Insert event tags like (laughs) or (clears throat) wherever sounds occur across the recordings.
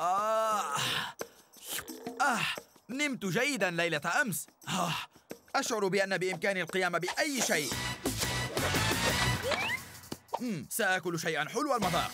آه. آه. نمت جيدا ليلة أمس آه. أشعر بأن بإمكاني القيام بأي شيء. سآكل شيئا حلو المذاق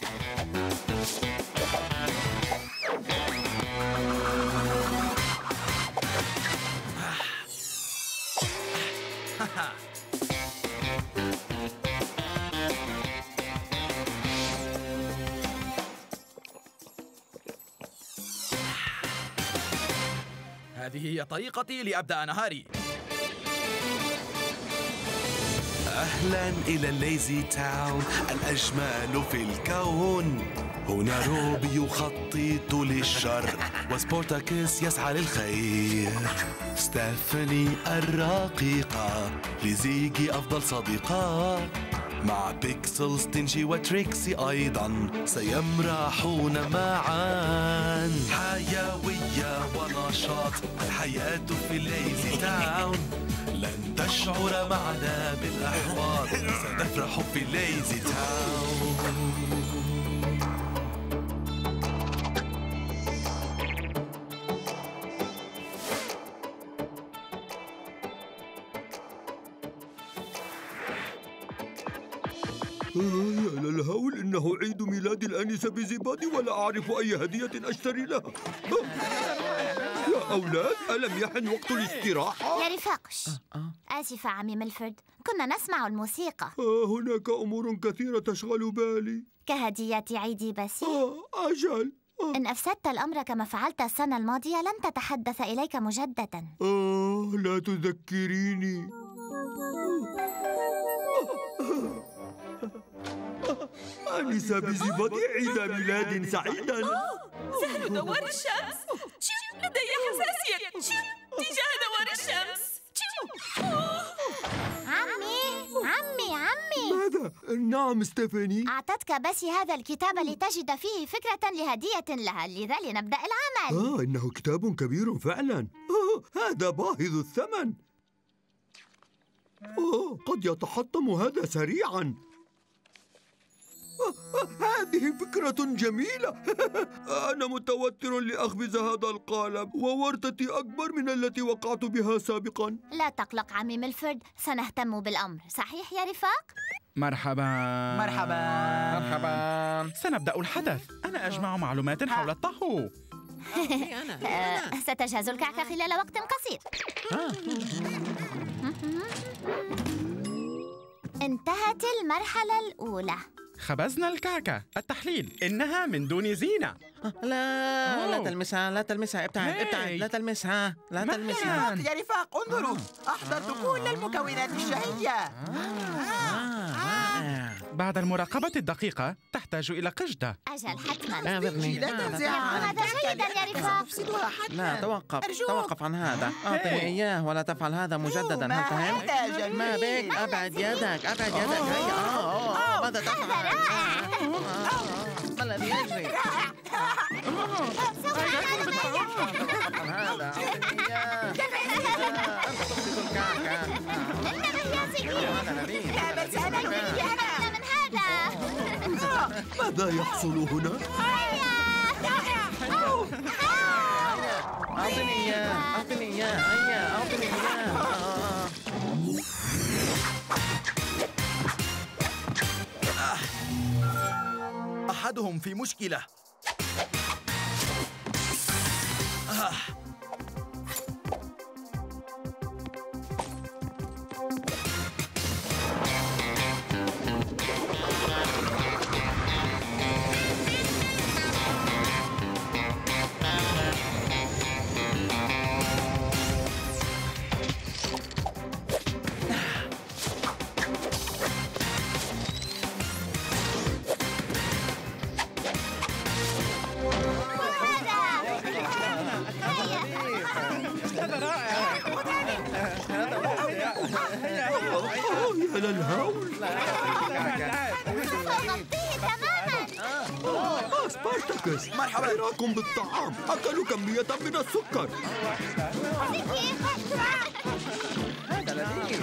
هذه هي طريقتي لأبدأ نهاري. أهلا إلى الليزي تاون الأجمل في الكون. هنا روبي يخطط للشر وسبورتاكس يسعى للخير. ستيفاني الرقيقة لزيجي أفضل صديقة مع بيكسل ستنجي وتريكسي أيضا سيمرحون معا. حيوية ونشاط الحياة في الليزي تاون لن تشعر معنا بالإحباط سنفرح في الليزي تاون يا للهول إنه عيد ميلاد الآنسة بزبادي ولا أعرف أي هدية أشتري لها. أولاد ألم يحن وقت الاستراحة؟ يا رفاقش. آسفة عمي ملفرد كنا نسمع الموسيقى. آه هناك أمور كثيرة تشغل بالي. كهدية عيدي بسي آه أجل. آه, إن أفسدت الأمر كما فعلت السنة الماضية لن تتحدث إليك مجددا. آه لا تذكريني. آنسة بزبادي عيد ميلاد سعيدا؟ سهل دوار الشمس. تجاه دوار الشمس. عمي عمي عمي. ماذا؟ نعم ستيفاني. أعطتك بسي هذا الكتاب لتجد فيه فكرة لهدية لها لذا لنبدأ العمل. آه إنه كتاب كبير فعلا. آه هذا باهظ الثمن. آه قد يتحطم هذا سريعا. هذه فكرة جميلة. (laughs) أنا متوتر لأخبز هذا القالب وورطتي أكبر من التي وقعت بها سابقا. لا تقلق عمي ملفرد سنهتم بالأمر. صحيح يا رفاق؟ مرحبا. مرحبا. مرحبا. سنبدأ الحدث. أنا أجمع معلومات حول الطهو (laughs) آه، ستجهز الكعكة خلال وقت قصير. انتهت المرحلة الأولى. خبزنا الكعكة التحليل إنها من دون زينة لا لا أوه. تلمسها لا تلمسها ابتعد هاي. ابتعد لا تلمسها لا تلمسها؟ يا رفاق انظروا أحضرت كل المكونات الشهية آه، رائع. بعد المراقبة الدقيقة تحتاج إلى قجدة. أجل حتما. لا تنزعها عن هذا جيداً يا رفاق. لا توقف. أرجوك. توقف عن هذا. أعطني إياه ولا تفعل هذا مجددا. هل فهمت؟ هذا ما بك. أبعد يدك أبعد يدك. هيا. ماذا تفعل؟ ما الذي يجري؟ تفعل هذا. أعطني إياه. أنت تفسد الكعكة انتبه يا سيدي. هذا لذيذ ماذا يحصل هنا؟ أعطني إياه أعطني إياه هيا أعطني إياه آه. أحدهم في مشكلة السكر هذا لذيذ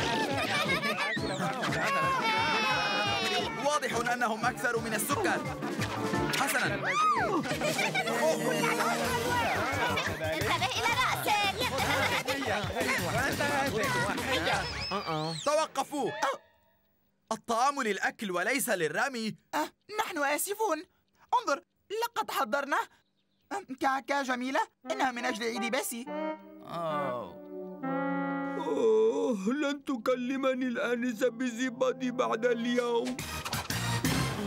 واضح أنهم أكثر من السكر. حسناً. انتبه إلى رأسك توقفوا. الطعام للأكل وليس للرمي. أه، نحن آسفون. انظر لقد حضرنا كعكة جميلة إنها من أجل عيد باسي أوه. أوه لن تكلمني الآنسة بزبادي بعد اليوم.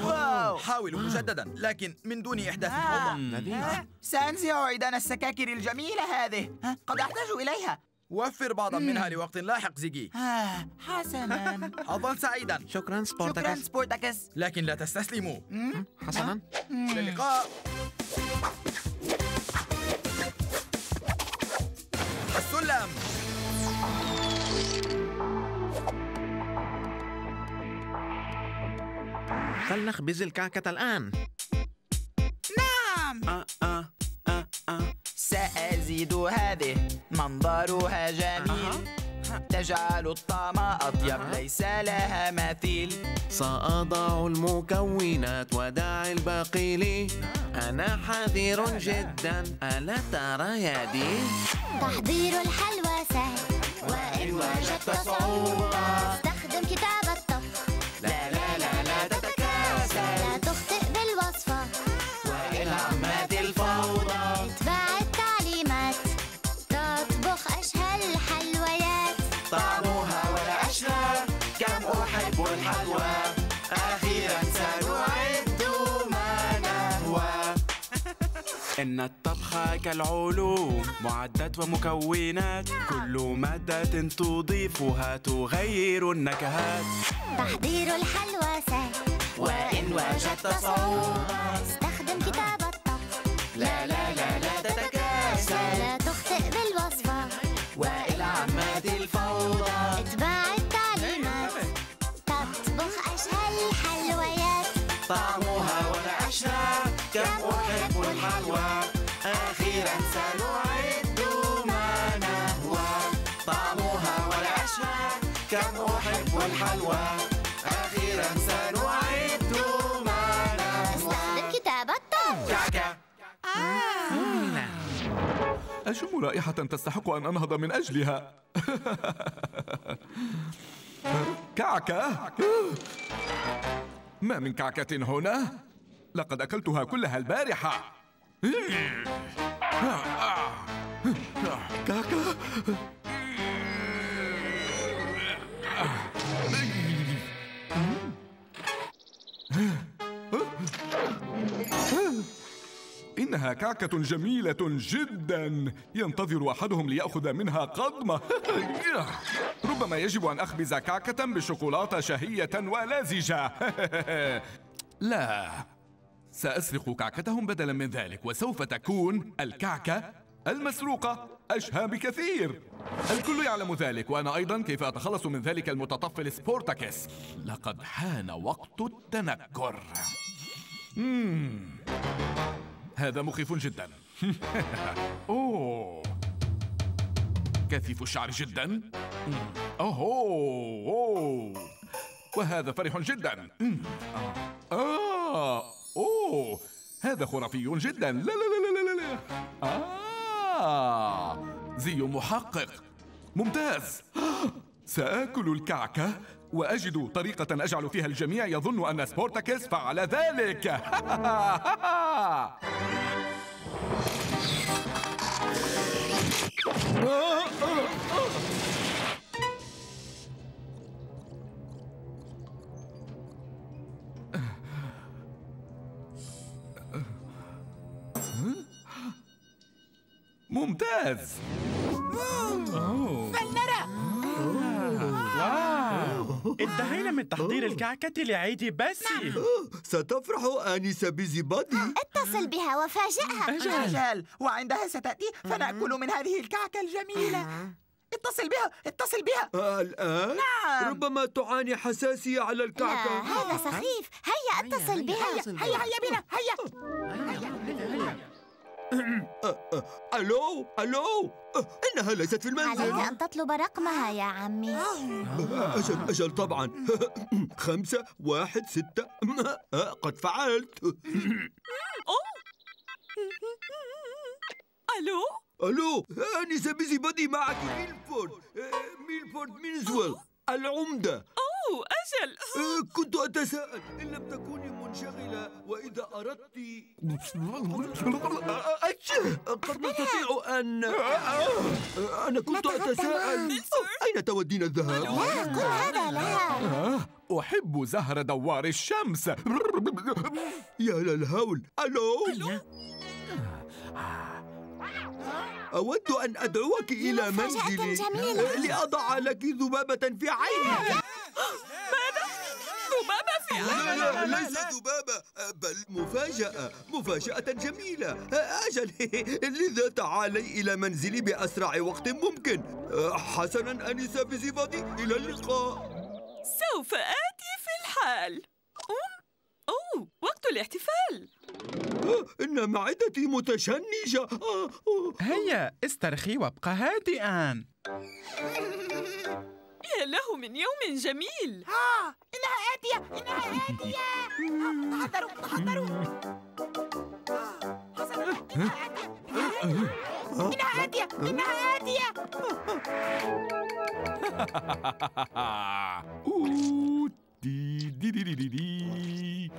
واو. حاولوا مجددا لكن من دون إحداث فوضى أه، سأنزع عيدان السكاكر الجميلة هذه. قد أحتاج إليها. وفر بعضا منها لوقت لاحق زيجي. آه، حسنا. (laughs) حظا سعيدا. شكرا شكرا سبورتاكس سبورتاكس لكن لا تستسلموا. حسنا. إلى اللقاء. فلنخبز الكعكة الآن. نعم. آه آه آه آه. سأزيد هذه منظرها جميل. تجعل الطعم أطيب ليس لها مثيل. سأضع المكونات ودع الباقي لي أنا حذر جدا. ألا ترى يدي؟ تحضير الحلوى سهل وإن وجدت صعوبة إن الطبخ كالعلوم معدات ومكونات كل مادة تضيفها تغير النكهات. تحضير الحلوى سهل. وإن وجدت صعوبة الحلوى أخيرا سنعد ما نهوى استخدم كتاب الطبخ كعكة أشم رائحة تستحق أن أنهض من أجلها. (laughs) كعكة. ما من كعكة هنا؟ لقد أكلتها كلها البارحة. (laughs) كعكة. (gasps) إنها كعكة جميلة جدا. ينتظر أحدهم ليأخذ منها قضمة. (laughs) ربما يجب أن أخبز كعكة بشوكولاتة شهية ولزجة (laughs) لا سأسرق كعكتهم بدلا من ذلك وسوف تكون الكعكة المسروقة. أشهى بكثير. الكل يعلم ذلك وأنا أيضا كيف أتخلص من ذلك المتطفل سبورتاكس لقد حان وقت التنكر. مم. هذا مخيف جدا. (laughs) أوه. كثيف الشعر جدا. أوه أوه وهذا فرح جدا. آه. أوه. هذا خرافي جدا. لا لا لا لا لا لا زي محقق. ممتاز. (gasps) سآكل الكعكة وأجد طريقة أجعل فيها الجميع يظن أن سبورتاكس فعل ذلك. (laughs) (laughs) ممتاز. انتهينا من تحضير الكعكة لعيد باسي. ستفرح آنسة بزبادي. اتصل بها وفاجئها أجل. وعندها ستأتي فنأكل من هذه الكعكة الجميلة. اتصل بها اتصل بها. الآن؟ نعم. ربما تعاني حساسية على لا. الكعكة هذا سخيف. هيا اتصل بها. هيا هيا بنا. هيا. (coughs) ألو؟ ألو؟ إنها ليست في عليك المنزل أن تطلب رقمها يا عمي. أجل أجل طبعا. (coughs) خمسة واحد ستة. (coughs) قد فعلت. ألو؟ ألو؟ آنسة بيزي بادي معك. ميلفورد. ميلفورد مينزويل. العمدة. أوه أجل. كنت أتساءل إن لم تكوني منشغلة وإذا أردت قد نستطيع أن أنا كنت أتساءل. أين تودين الذهاب؟ لا كل هذا لا. آه، أحب زهر دوار الشمس. يا للهول ألو؟ أود أن أدعوك إلى منزلي. لأضع لك ذبابة في عينك ذبابة؟ في لا لا ليس ذبابة بل مفاجأة مفاجأة جميلة. أجل (laughs) لذا تعالي إلى منزلي بأسرع وقت ممكن. حسنا أنسة بزيفادي إلى اللقاء. سوف آتي في الحال. أم؟ أوه وقت الاحتفال. إن معدتي متشنجة. هيا استرخي وابقى هادئا. يا له من يوم جميل. آه إنها آتية إنها آتية آه، تحضروا تحضروا آه، حسنا إنها آتية إنها آتية إنها آتية أوه، دي دي دي دي دي دي.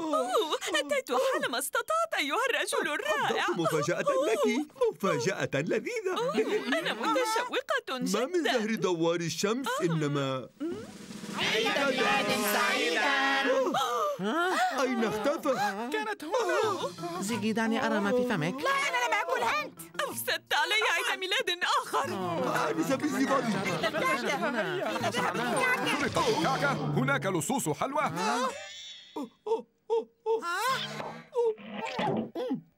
أوه أتيت حالما استطعت أيها الرجل الرائع. حضرت مفاجأة لك مفاجأة لذيذة. أنا متشوقة ما من جدا. زهر دوار الشمس إنما أين اختفى؟ كانت هنا. زيجي دعني أرى ما في فمك. أنا لم أكلها أنت. أفسدت علي عيد ميلاد آخر. آنسة كعكة. هناك لصوص حلوى.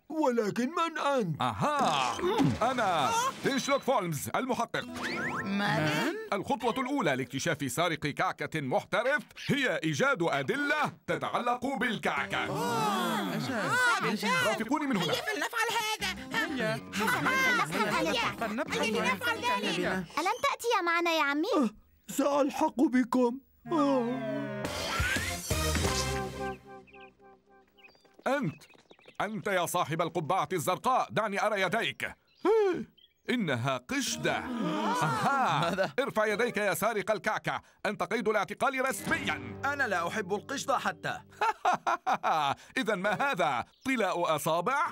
ولكن من أنت؟ أها. أنا تيشلوك فولمز المحقق. من؟ الخطوة الأولى لاكتشاف سارق كعكة محترف هي إيجاد أدلة تتعلق بالكعكة. رافقوني من هنا. فلنفعل هذا؟ هيا. فلنبدأ لنفعل ذلك؟ ألن تأتي معنا يا عمي؟ سألحق بكم. أنت. أنت يا صاحب القبعة الزرقاء. دعني أرى يديك. إنها قشدة. أها. ماذا؟ ارفع يديك يا سارق الكعكة أنت قيد الاعتقال رسميا. أنا لا أحب القشطة حتى. (laughs) إذا ما هذا؟ طلاء أصابع؟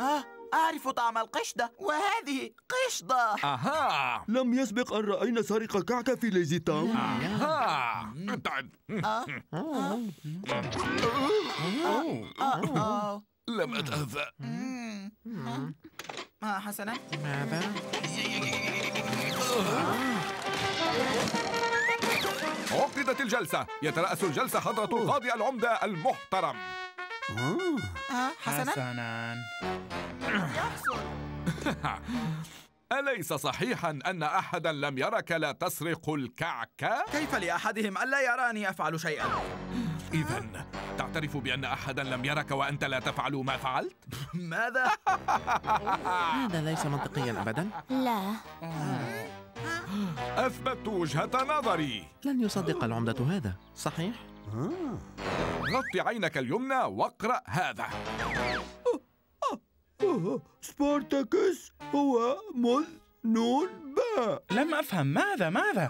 آه. أعرف طعم القشدة وهذه قشدة. أها. لم يسبق أن رأينا سارق كعكة في ليزي تاون. أها. ابتعد لم أتأذى. حسنا. ماذا؟ عقدت الجلسة. يترأس الجلسة حضرة القاضي العمدة المحترم. آه حسنا حسنا يحصل (laughs) أليس صحيحا أن أحدا لم يرك لا تسرق الكعكة؟ كيف لأحدهم ألا يراني أفعل شيئا؟ إذا تعترف بأن أحدا لم يرك وأنت لا تفعل ما فعلت؟ (laughs) ماذا؟ (laughs) هذا ليس منطقيا أبدا لا أثبت وجهة نظري لن يصدق العمدة هذا صحيح؟ غط عينك اليمنى واقرأ هذا. آه، سبارتاكس هو مذ نون باء لم أفهم. ماذا؟ ماذا؟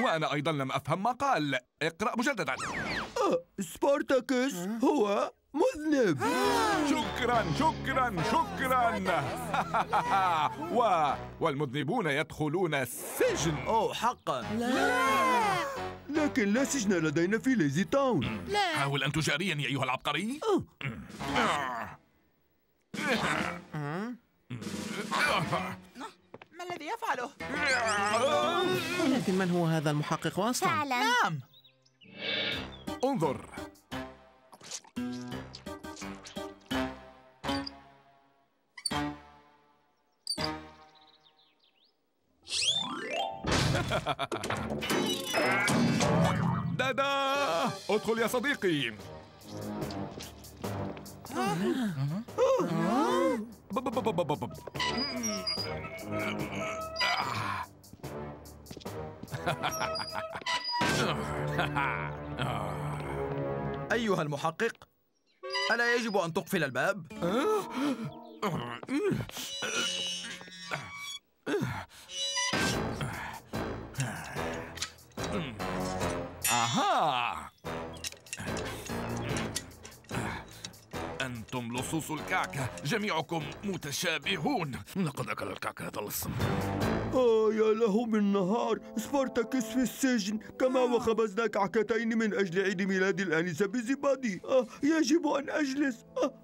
وأنا أيضا لم أفهم ما قال. اقرأ مجددا. آه، سبارتاكس هو مذنب شكرا شكرا شكرا. (laughs) و... والمذنبون يدخلون السجن. أوه حقا. لكن لا سجن لدينا في ليزي تاون. حاول أن تجاريني أيها العبقري. ما الذي يفعله؟ ولكن من هو هذا المحقق أصلا؟ فعلا. نعم. انظر. دادا ادخل يا صديقي ب- ب- ب- ب- أيها المحقق ألا يجب أن تقفل الباب؟ أنتم لصوص الكعكة جميعكم متشابهون. لقد أكل الكعكة هذا اللص آه يا له من نهار. سبارتاكس في السجن. كما وخبزنا كعكتين من أجل عيد ميلاد الآنسة بزبادي. آه يجب أن أجلس. آه.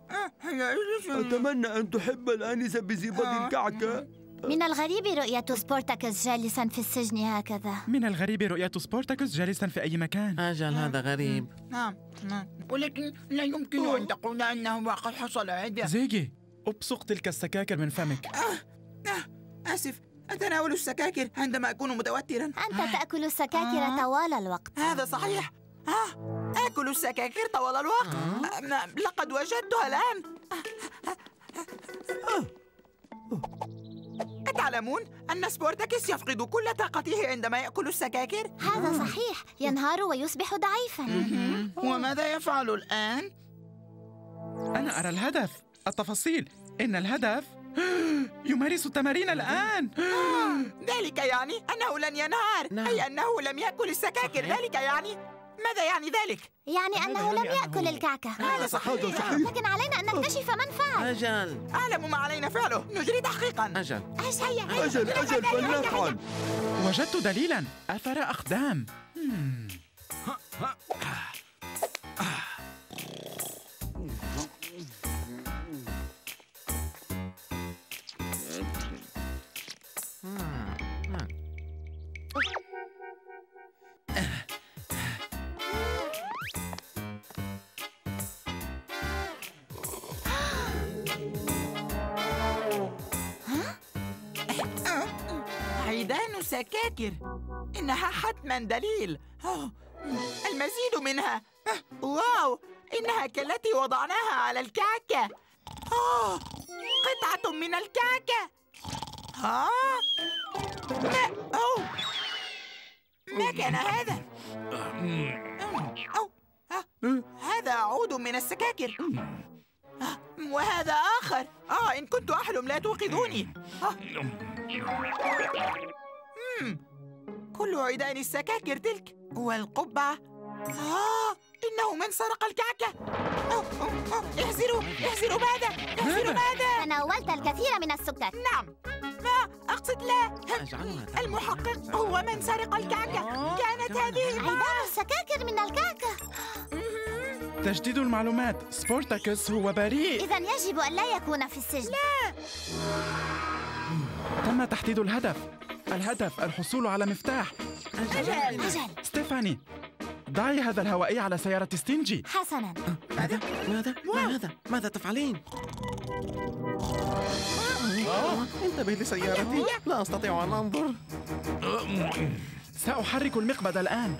أتمنى أن تحب الآنسة بزبادي الكعكة. من الغريب رؤية سبورتاكس جالسا في السجن هكذا. من الغريب رؤية سبورتاكوس جالسا في أي مكان. أجل هذا غريب. نعم نعم. ولكن لا يمكن أن تقول أنه قد حصل عدة. زيجي أبصق تلك السكاكر من فمك. آسف. أتناول السكاكر عندما أكون متوترا. أنت تأكل السكاكر آه. طوال الوقت. هذا صحيح. آه آكل السكاكر طوال الوقت. آه. نعم، لقد وجدتها الآن. أتعلمون أن سبورتاكس يفقد كل طاقته عندما يأكل السكاكر؟ هذا صحيح ينهار ويصبح ضعيفا وماذا يفعل الآن؟ أنا أرى الهدف التفاصيل إن الهدف (gasps) يمارس التمارين الآن ذلك يعني أنه لن ينهار نعم. أي أنه لم يأكل السكاكر. ذلك يعني ماذا يعني ذلك؟ يعني أنه لم يعني؟ يأكل الكعكة. هذا صحيح. هذا صحيح. لكن علينا أن نكتشف من فعل أجل. أعلم ما علينا فعله. نجري تحقيقا أجل. هيا أجل أجل. فلنفعل وجدت دليلا. أثر أقدام. عيدان سكاكر إنها حتما دليل. المزيد منها. واو. إنها كالتي وضعناها على الكعكة. قطعة من الكعكة. ها؟ ما؟ أوه. ما كان هذا؟ ها، هذا عود من السكاكر. وهذا آخر. آه إن كنت أحلم لا توقظوني. آه. مم. كل عيدان السكاكر تلك. والقبعة آه إنه من سرق الكعكة. أوه، أوه، أوه، احذروا احذروا ماذا؟ احذروا ماذا تناولت الكثير من السكر. نعم. ما أقصد لا. المحقق هو من سرق الكعكة. كانت هذه عيدان السكاكر من الكعكة. تجديد المعلومات. سبورتاكوس هو بريء. إذا يجب أن لا يكون في السجن. تم تحديد الهدف. الهدف الحصول على مفتاح. أجل. أجل. ستيفاني ضعي هذا الهوائي على سيارة ستينجي. حسنا. ماذا؟ ماذا؟ ما هذا؟ ماذا تفعلين؟ انتبه لسيارتي. لا أستطيع أن أنظر. سأحرك المقبض الآن.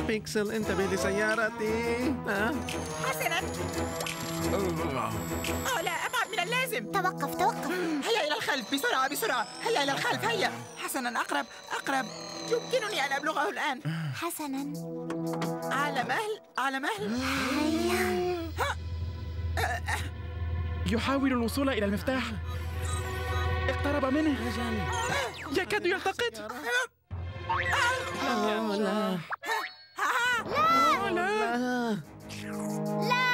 (laughs) بيكسل انتبه لسيارتي. آه. حسنا. آه لا أبعد من اللازم. توقف توقف. هيا إلى الخلف بسرعة بسرعة. هيا إلى الخلف هيا. حسنا أقرب أقرب. يمكنني أن أبلغه الآن. حسنا. على مهل على مهل هيا. يحاول الوصول إلى المفتاح. اقترب منه. يكاد يلتقط. لا. لا. لا.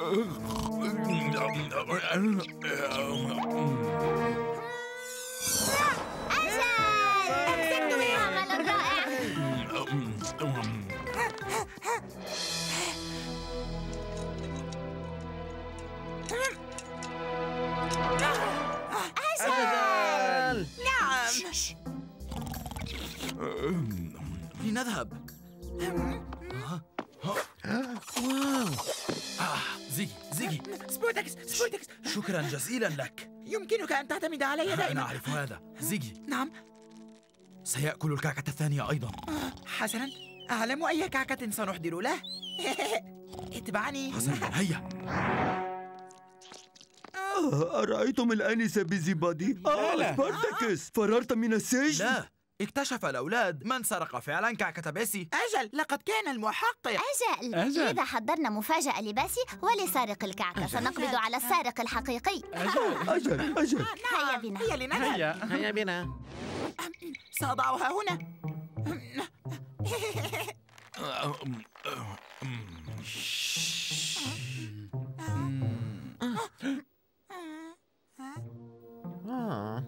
لا أجل عمل رائع أجل نعم آه زيجي سبورتكس سبورتكس شكرا جزيلا لك. يمكنك أن تعتمد علي أنا دائما. أعرف هذا. زيجي. نعم. سيأكل الكعكة الثانية أيضا. حسنا. أعلم أي كعكة سنحضر له. (laughs) اتبعني. حسنا. (laughs) هيا. آه، أرأيتم الآنسة بيزيبادي؟ آه لا. سبارتاكس. فررت من السجن؟ لا. اكتشف الأولاد من سرق فعلا كعكة بيسي أجل لقد كان المحقق. أجل. أجل. لذا حضرنا مفاجأة لباسي ولسارق الكعكة سنقبض على السارق الحقيقي. أجل. (laughs) أجل هيا بنا. هيا لنذهب هيا. هيا بنا. سأضعها هنا. (laughs) آه.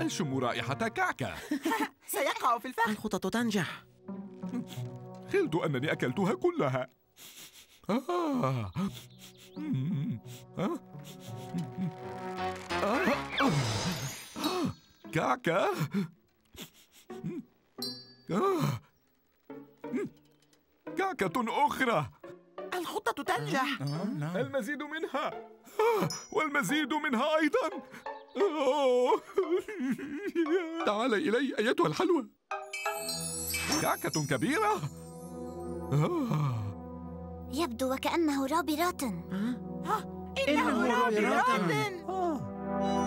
أشم رائحة كعكة (laughs) سيقع في الفخ الخطط تنجح خلت أنني أكلتها كلها آه. آه. آه. آه. كعكة. كعكة أخرى الخطة تنجح آه، نعم المزيد منها. آه، والمزيد منها أيضا. أوه. (laughs) تعال إلي أيتها الحلوى. كعكة كبيرة. آه. يبدو وكأنه روبي روتن إنه روبي روتن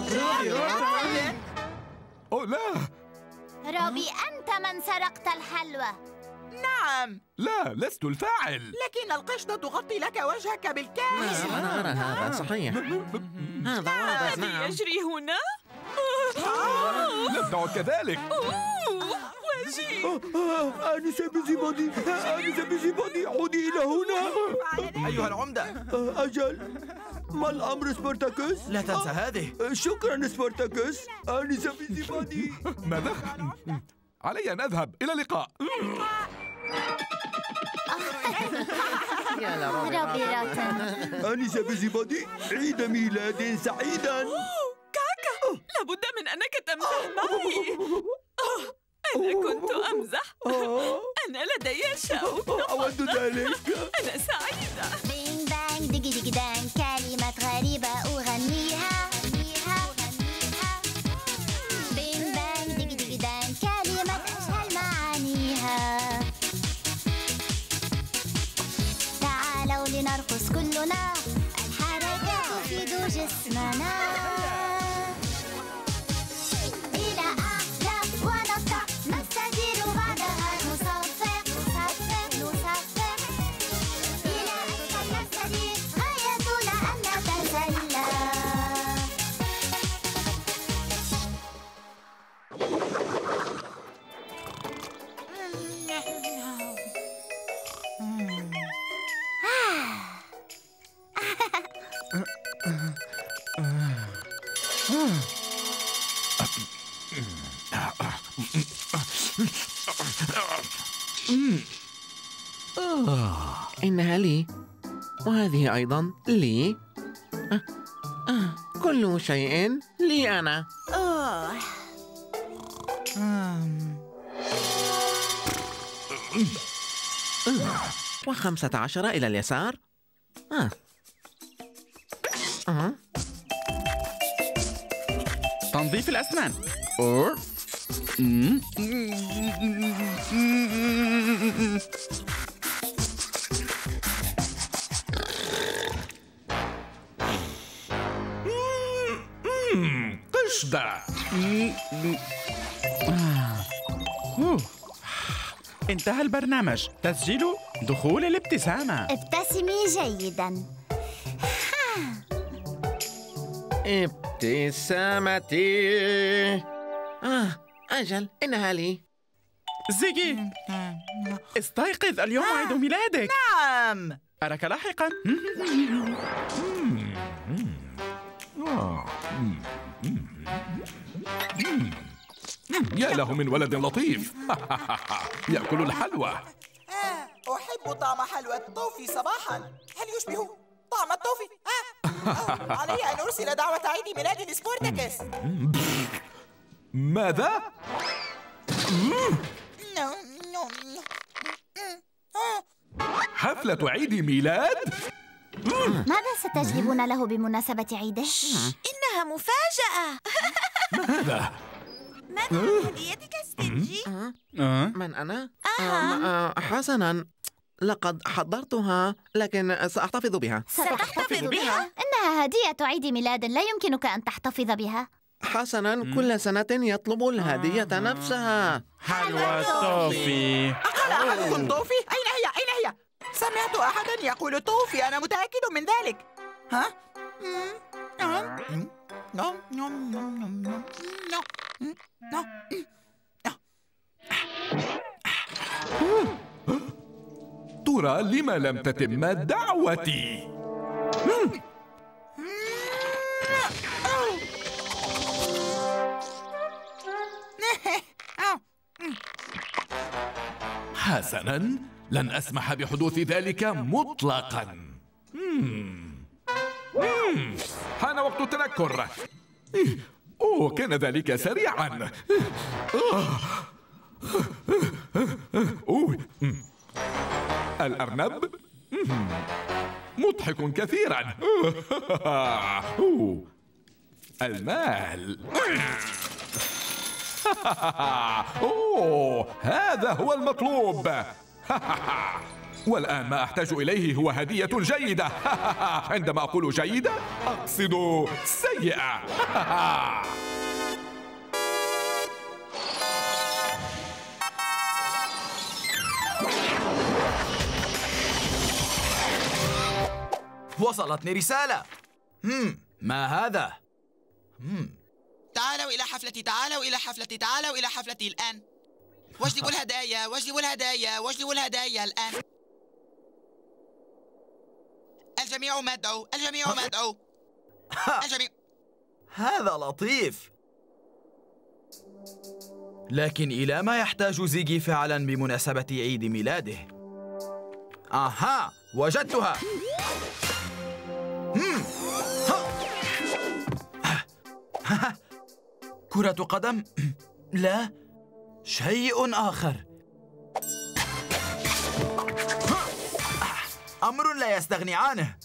روبي روتن أوه لا. روبي أنت من سرقت الحلوى. نعم. لا لست الفاعل. لكن القشطة تغطي لك وجهك بالكامل. نعم أنا أرى هذا صحيح. هذا واضح الذي نعم. يجري هنا لم تعد كذلك وجهي آنسة بيزيبادي آه، آنسة بيزيبادي عودي إلى هنا. أيها العمدة. آه، أجل. ما الأمر سبارتاكس؟ لا تنسى هذه. آه، شكرا سبارتاكس آنسة بيزيبادي (laughs) ماذا؟ (laughs) علي أن أذهب. إلى اللقاء. يا روتن آنسة بيزيبادي عيد ميلاد سعيدا. كعكة لابد من أنك تمزح معي. أنا كنت أمزح. أنا لدي شوق أود ذلك. أنا سعيدة. بينج بانج ديجي ديجي دان كلمات غريبة أغنيها لنرقص كلنا. الحركة تفيد جسمنا. أيضا لي آه. آه. كل شيء لي أنا آه وخمسة عشر إلى اليسار آه. آه. تنظيف الأسنان أوه. أوه. انتهى البرنامج. تسجيل دخول الابتسامة. ابتسمي جيدا. ابتسامتي. آه أجل إنها لي. زيجي استيقظ اليوم عيد ميلادك. نعم. أراك لاحقا. (laughs) يا له من ولد لطيف (laughs) يأكل الحلوى آه أحب طعم حلوى الطوفي صباحا هل يشبه طعم الطوفي؟ آه. علي أن أرسل دعوة عيد ميلاد لسبورتاكس ماذا؟ no no آه. حفلة عيد ميلاد؟ ماذا ستجلبون له بمناسبة عيده؟ إنها مفاجأة. ماذا؟ ما هي هديتك ستينجي؟ آه؟ من أنا؟ آه، حسنا. لقد حضرتها لكن سأحتفظ بها. ستحتفظ بها؟ إنها هدية عيد ميلاد لا يمكنك أن تحتفظ بها. حسنا كل سنة يطلب الهدية نفسها. حلوى توفي. قال أحدكم هي أين هي؟ سمعت أحدا يقول طوفي أنا متأكد من ذلك. ها؟ ترى لما لم تتم دعوتي؟ (laughs) حسنا. لن أسمح بحدوث ذلك مطلقا مم. مم. حان وقت التنكر إيه. أوه كان ذلك سريعا. أوه. الأرنب. مضحك كثيرا. المال (laughs) أوه هذا هو المطلوب (laughs) والآن ما أحتاج إليه هو هدية جيدة. (laughs) عندما أقول جيدة أقصد سيئة. (laughs) وصلتني رسالة. هم ما هذا؟ هم. تعالوا إلى حفلتي تعالوا إلى حفلتي تعالوا إلى حفلتي الآن. واجلبوا الهدايا؟ واجلبوا الهدايا؟ واجلبوا الهدايا الآن؟ الجميع مدعو الجميع مدعو. الجميع. هذا لطيف. لكن إلى ما يحتاج زيجي فعلا بمناسبة عيد ميلاده؟ أها وجدتها. كرة قدم؟ لا. شيء آخر. أمر لا يستغني عنه.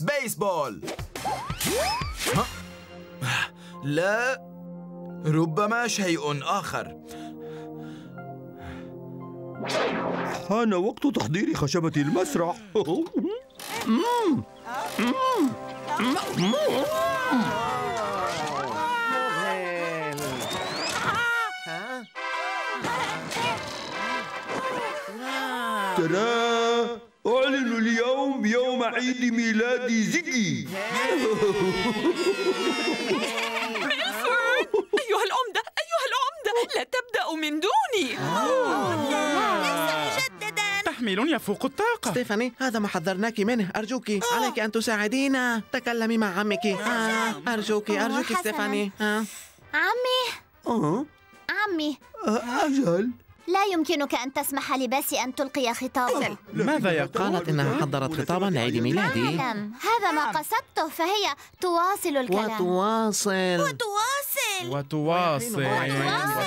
بيسبول؟ لا ربما شيء آخر. حان وقت تحضير خشبة المسرح. (laughs) ترى. أعلن اليوم يوم عيد ميلاد زيكي. أيها العمدة أيها العمدة لا تبدأ من دوني. ليس مجددا تحميل يفوق الطاقة. ستيفاني هذا ما حذرناك منه. أرجوك عليك أن تساعدينا. تكلمي مع عمك. آه، أرجوك آه، أرجوك. ستيفاني. آه. عمي. أه؟ عمي. أجل. لا يمكنك أن تسمح لباسي أن تلقي خطابا ماذا يقول؟ قالت إنها حضرت خطابا لعيد ميلادي؟ أعلم. هذا ما قصدته فهي تواصل الكلام. وتواصل. تواصل وتواصل.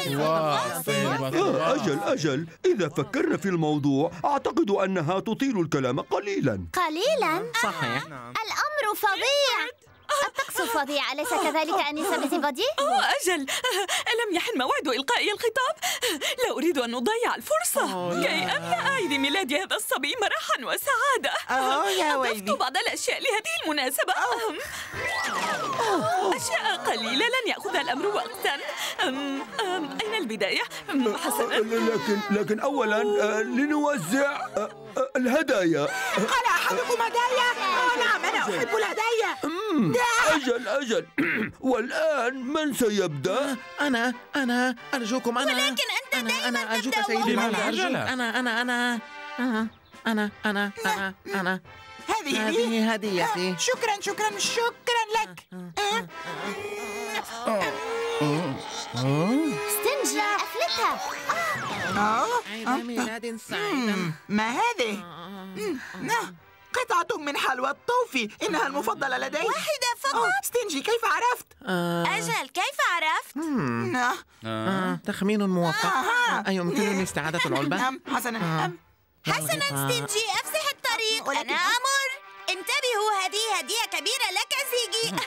وتواصل. وتواصل. أجل أجل. إذا فكرنا في الموضوع أعتقد أنها تطيل الكلام قليلا. قليلا؟ صحيح. الأمر فظيع. الطقس فظيع أليس كذلك أنسة بزيفادي؟ أوه أجل ألم يحن موعد إلقاء الخطاب؟ لا أريد أن أضيع الفرصة كي أملأ عيد ميلاد هذا الصبي مرحا وسعادة أوه يا أضفت بعض الأشياء لهذه المناسبة. أشياء قليلة لن يأخذ الأمر وقتا أم. أم. أين البداية؟ حسنا لكن لكن أولا آه، لنوزع آه، آه، الهدايا قال أحدكم هدايا نعم أنا أحب الهدايا أجل أجل. (clears throat) والآن من سيبدأ؟ أنا أنا أرجوكم أنا. ولكن أنت أنا دائما أنا أرجوك سيدي. أرجوك؟ أنا أنا أنا. آه، أنا أنا أنا أنا. هذه هذه هديتي. شكرا شكرا شكرا لك. آه. ستنجي أفلتها. آه. عيد ميلاد سعيد ما هذه؟ آه. قطعة من حلوى الطوفي. إنها المفضلة لدي. واحدة فقط. ستينجي كيف عرفت؟ آه، أجل كيف عرفت؟ آه. آه، تخمين موفق. آه. أيمكنني استعادة العلبة؟ نعم حسنا. آه. أم. حسنا ستينجي أفسح الطريق. أنا آمر. هذه هدية كبيرة لك زيجي (laughs)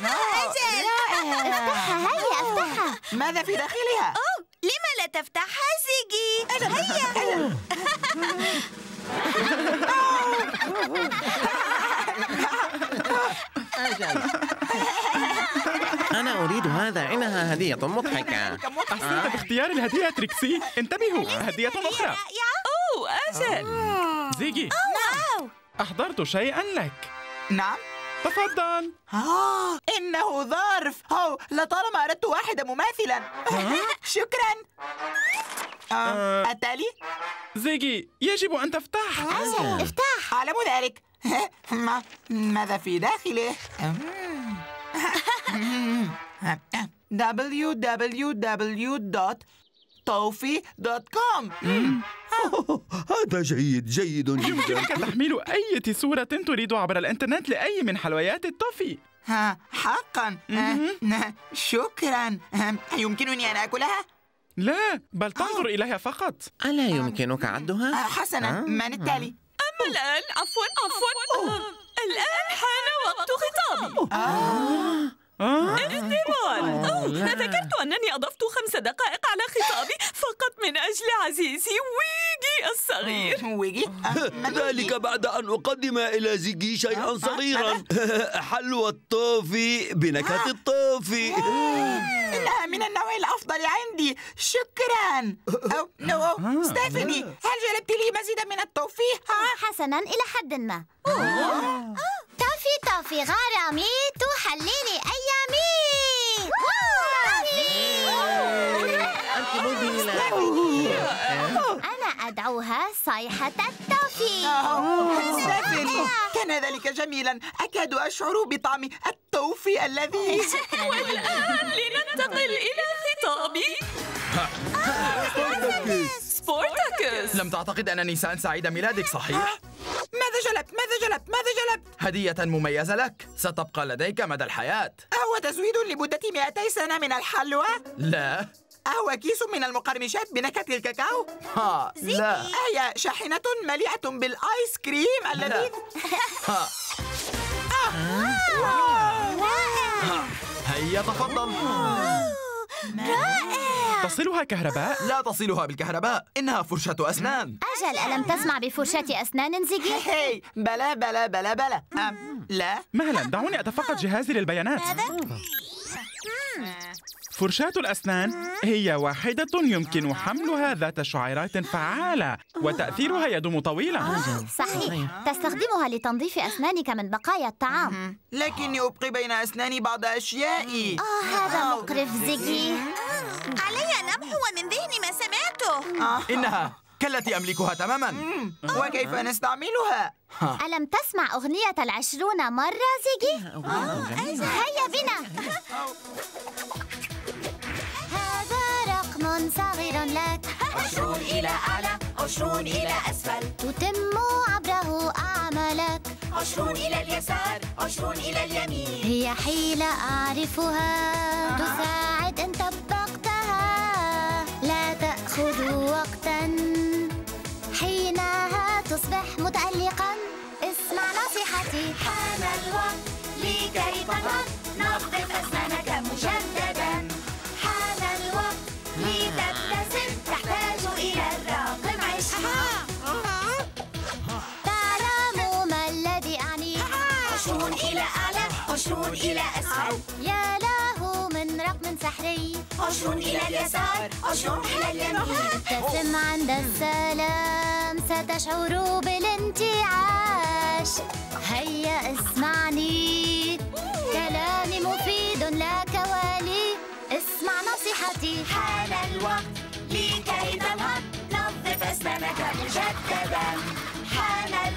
أجل. أفتحها هيا أفتحها. ماذا في داخلها؟ أوه لما لا تفتحها زيجي هيا. (laughs) أجل أنا أريد هذا إنها هدية مضحكة. أحسنت باختيار الهدية تريكسي. انتبهوا. هدية أخرى. أوه أجل زيجي. أحضرت شيئا لك. نعم. تفضل. آه إنه ظرف. أوه لطالما أردت واحدة مماثلا. (laughs) شكرا. آه. التالي؟ زيجي يجب أن تفتح. أجل افتح. أعلم ذلك. (laughs) ما- ماذا في داخله؟ (laughs) www.tofi.com (laughs) هذا جيد جيد (laughs) جدا. يمكنك تحميل أي صورة تريد عبر الإنترنت لأي من حلويات التوفي؟ ها حقا. آه، شكرا. آه، يمكنني أن أكلها؟ لا بل تنظر إليها فقط. ألا يمكنك آه، عدها؟ حسنا. من التالي؟ أما الآن عفوا عفوا. الآن حان وقت خطابي آه. اختبار أوه، لا. ذكرت أنني أضفت خمس دقائق على خطابي فقط من أجل عزيزي ويجي الصغير. ويجي. (laughs) آه، من ذلك بعد أن أقدم إلى زيجي شيئا صغيرا. (laughs) حلوى الطوفي بنكهة الطوفي إنها من النوع الأفضل عندي. شكرا. أو نو ستيفاني هل جلبت لي مزيدا من التوفيق؟ ها؟ حسنا إلى حد ما. توفي توفي غرامي تحليني أيامي أنا أدعوها صيحة التوفي أوه، ستيفاني كان ذلك جميلا. أكاد أشعر بطعم التوفي الذي والآن (laughs) (laughs) لننتقل إلى خطابي سبورتاكس لم تعتقد أنني سأنسى عيد ميلادك صحيح؟ ماذا جلبت؟ ماذا جلبت؟ ماذا جلبت؟ هدية مميزة لك. ستبقى لديك مدى الحياة. أهو تزويد لمدة 200 سنة من الحلوى؟ لا. أهو كيس من المقرمشات بنكهة الكاكاو؟ ها لا. هي شاحنة مليئة بالآيس كريم اللذيذ ها. هيا تفضل. تصلها كهرباء؟ لا تصلها بالكهرباء إنها فرشاة أسنان. أجل ألم تسمع بفرشاة أسنان زيجي؟ هي بلا بلا بلا بلا. أم لا. مهلا دعوني أتفقد جهازي للبيانات. فرشاة الأسنان هي واحدة يمكن حملها ذات شعيرات فعالة وتأثيرها يدوم طويلا. صحيح. تستخدمها لتنظيف أسنانك من بقايا الطعام. لكني أبقي بين أسناني بعض أشيائي. آه هذا مقرف زيجي علي أن أمحو من ذهني ما سمعته. إنها كالتي أملكها تماما. وكيف نستعملها؟ ألم تسمع أغنية العشرون مرة زيجي؟ هيا بنا. صغير لك. عشرون إلى أعلى عشرون إلى أسفل. تتم عبره أعمالك. عشرون إلى اليسار عشرون إلى اليمين. هي حيلة أعرفها تساعد إن طبقتها. لا تأخذ وقتا. حينها تصبح متألقا. اسمع نصيحتي. حان الوقت لكي تنهض نظف أسنانك مجددا عشرون إلى أسفل يا له من رقم سحري. عشرون إلى اليسار. عشرون إلى اليمين. ابتسم عند السلام ستشعر بالانتعاش. هيا اسمعني. كلامي مفيد لا كوالي اسمع نصيحتي. حان الوقت لكي تنهض نظف أسنانك مجددا. حان الوقت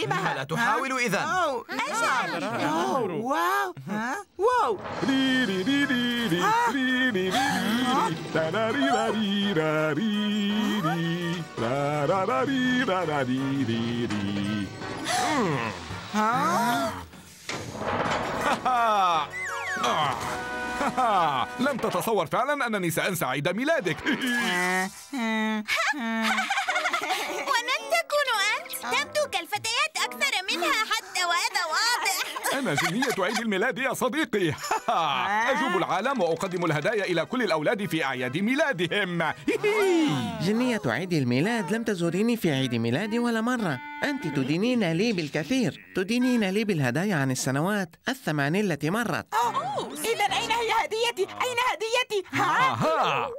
تجربها لا تحاول إذا أجل. واو. واو. (laughs) لم تتصور فعلا أنني سأنسى عيد ميلادك. أنا جنية عيد الميلاد يا صديقي. أجوب العالم وأقدم الهدايا إلى كل الأولاد في أعياد ميلادهم. جنية عيد الميلاد لم تزوريني في عيد ميلادي ولا مرة. أنت تدينين لي بالكثير. تدينين لي بالهدايا عن السنوات الثمان التي مرت. إذا أين هي هديتي؟ أين هديتي؟ ها؟ أها.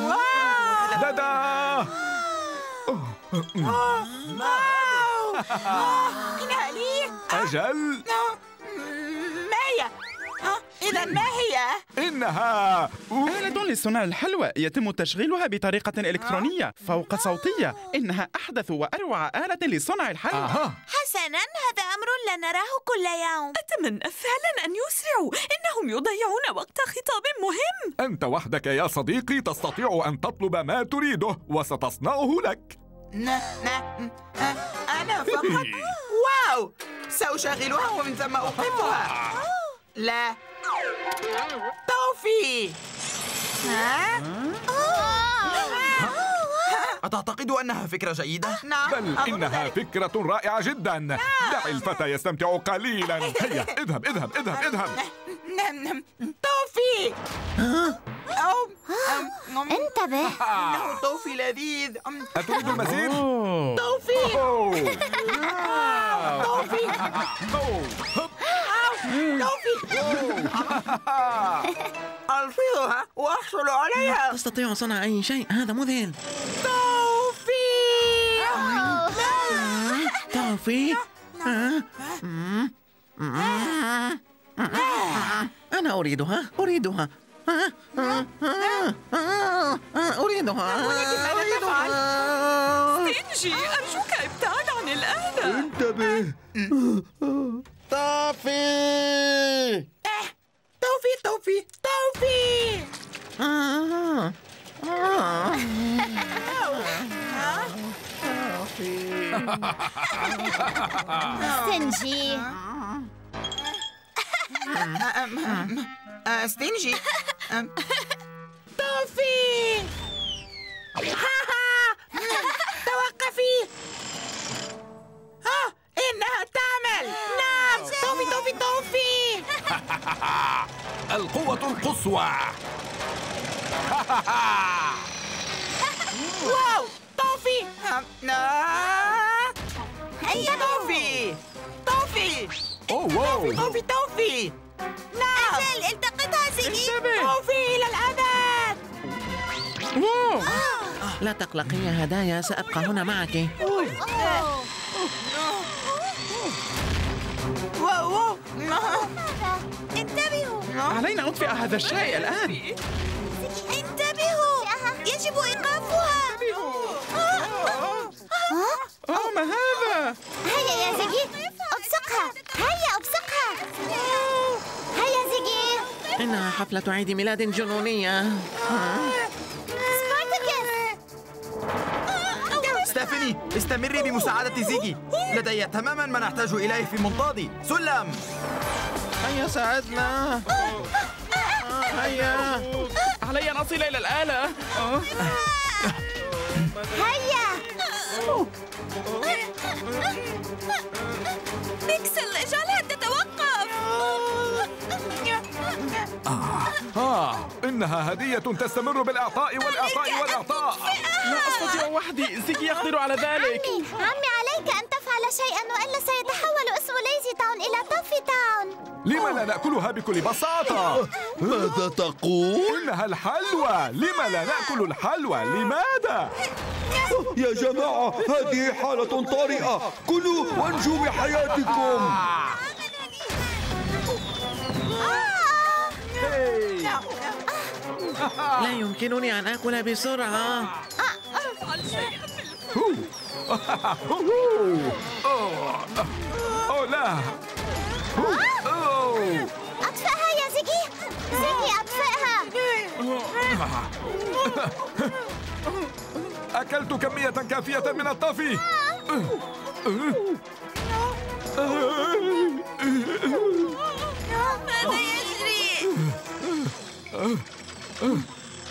واو دادا. واو إنها لي. أجل. ما هي؟ إذا ما هي؟ إنها آلة لصنع الحلوى يتم تشغيلها بطريقة إلكترونية فوق صوتية. إنها أحدث وأروع آلة لصنع الحلوى. أها. حسنا هذا أمر لا نراه كل يوم. أتمنى فعلا أن يسرعوا. إنهم يضيعون وقت خطاب مهم. أنت وحدك يا صديقي تستطيع أن تطلب ما تريده وستصنعه لك. أنا فقط. (laughs) واو! سأشغلها ومن ثم أوقفها (laughs) لا. توفي ها؟ أتعتقد أنها فكرة جيدة؟ نعم. بل إنها. فكرة رائعة جدا. دع الفتى يستمتع قليلا. (laughs) هيا اذهب اذهب اذهب اذهب. نعم نعم توفي انتبه. إنه توفي لذيذ. أتريد المزيد؟ توفي. توفي أوه. توفي ألفظها وأحصل عليها. تستطيع صنع أي شيء. هذا مذهل. توفي توفي آه. أنا أريدها. أريدها. أريدها. ولكن ماذا تفعل؟ ستينجي أرجوك ابتعد عن الآلة انتبه. طافي. إيه، طوفي طوفي طوفي. آه. آه. آه. (laughs) طوفي سنجي ستينجي آم، توفي توقفي إنها تعمل نعم توفي توفي توفي القوة القصوى واو توفي. هيا توفي توفي أوه wow توفي توفي نعم أجل التقطها زيجي توفي إلى الأبد واو. لا تقلقي يا هدايا سأبقى هنا معك wow wow انتبهوا علينا أطفئ هذا الشيء الآن انتبهوا يجب إيقافها أوه ما هذا هيا يا زيجي أبصقها. هيا أبصقها. هيا زيجي. إنها حفلة عيد ميلاد جنونية. ستيفاني استمري بمساعدة زيجي. لدي تماما ما نحتاج إليه في منطادي سلم. هيا ساعدنا. هيا. علي أن أصل إلى الآلة. هيا. بيكسل اجعلها تتوقف آه إنها هدية تستمر بالإعطاء والإعطاء والإعطاء لا أستطيع وحدي زيجي يقدر على ذلك عمي عمي عليك أن تفعل شيئا وإلا سيتحول اسم ليزي تاون إلى توفي تاون لما لا نأكلها بكل بساطة؟ ماذا تقول؟ إنها الحلوى لما لا نأكل الحلوى؟ لماذا؟ يا جماعة هذه حالة طارئة. كلوا وانجوا بحياتكم. لا يمكنني أن آكل بسرعة. أوه لا. أطفئها يا زيجي. زيجي أطفئها أكلت كمية كافية من الطافي ماذا يجري؟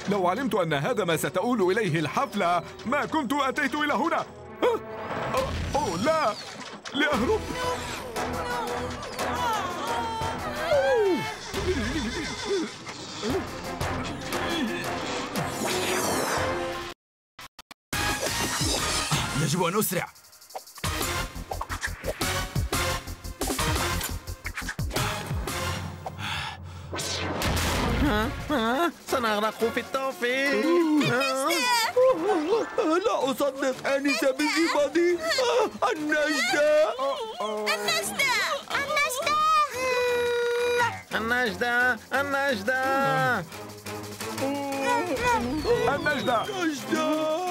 لو علمت أن هذا ما ستؤول إليه الحفلة ما كنت أتيت إلى هنا. أوه لا لأهرب. يجب أن أسرع. سنغرق في التوفيق. (laughs) لا أصدق آنسة بزبادي آه، النجدة. النجدة. النجدة. النجدة. النجدة. نجدة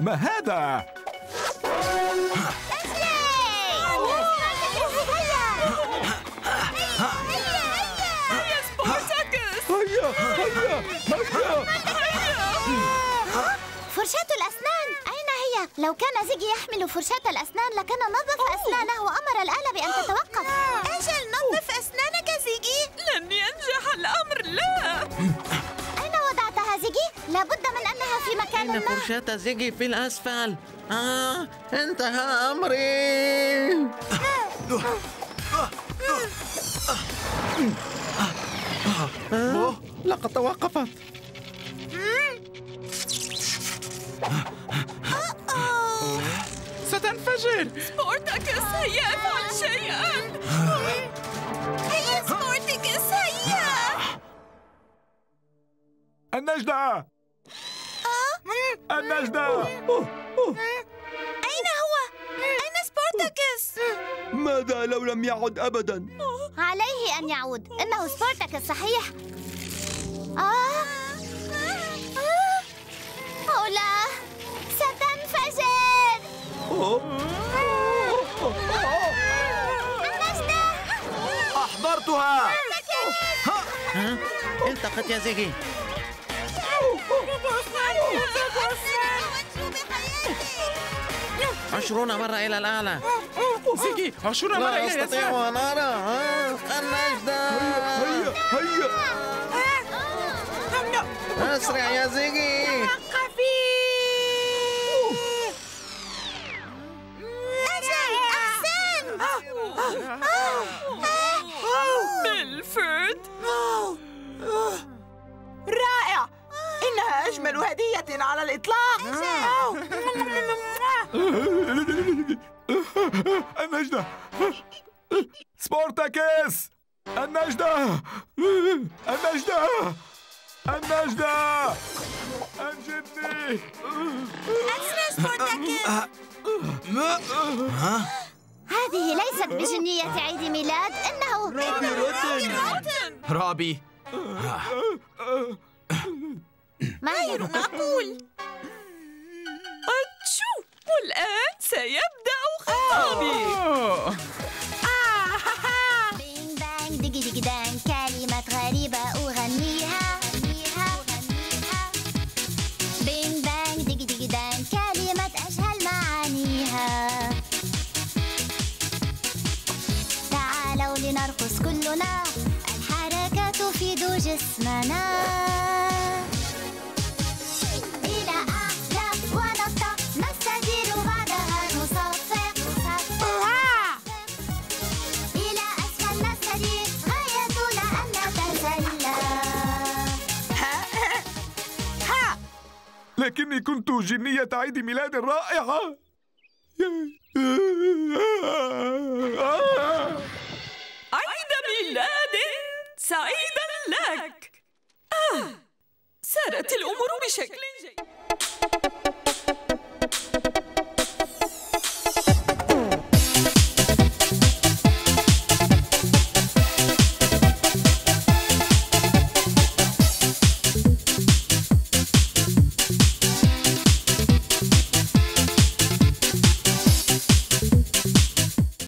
ما هذا؟ هيا هيا هيا فرشاة الأسنان. أين هي؟ لو كان زيجي يحمل فرشاة الأسنان لكان نظف أسنانه وأمر الآلة بأن تتوقف. أجل نظف أسنانك زيجي؟ لن ينجح الأمر لا. (laughs) زيجي؟ لابد من أنها في مكان إن ما. فرشاة زيجي في الأسفل. آه انتهى أمري. آه لقد توقفت. ستنفجر. سبورتاكس هيا افعل شيئا. هيا سبورتكس هيا النجدة! النجدة! أين هو؟ أين سبورتكس؟ ماذا لو لم يعد أبدا؟ عليه أن يعود. إنه سبورتك الصحيح آه؟ آه. ستنفجر. النجدة. أحضرتها! ها؟ التقط يا زيجي عشرون مرة إلى الأعلى. زيجي عشرون مرة لا إلى اليسار أستطيع أن أرى. النجدة هيا هيا أسرع يا زيجي أجمل هدية على الإطلاق. النجدة. سبورتاكس النجدة. النجدة. النجدة. أنجدني أسرع سبورتكس هذه ليست بجنية عيد ميلاد إنه رابي ما هي معقول. أتشو والآن سيبدأ خطابي. أوه. بينج بانج ديجي ديجي دانج كلمات غريبة أغنيها. بينج بانج ديجي ديجي دانج كلمات أجهل معانيها. تعالوا لنرقص كلنا الحركة تفيد جسمنا. لكني كنت جنية عيد ميلاد رائعة. عيد ميلاد سعيدا لك. آه سارت الأمور بشكل جيد.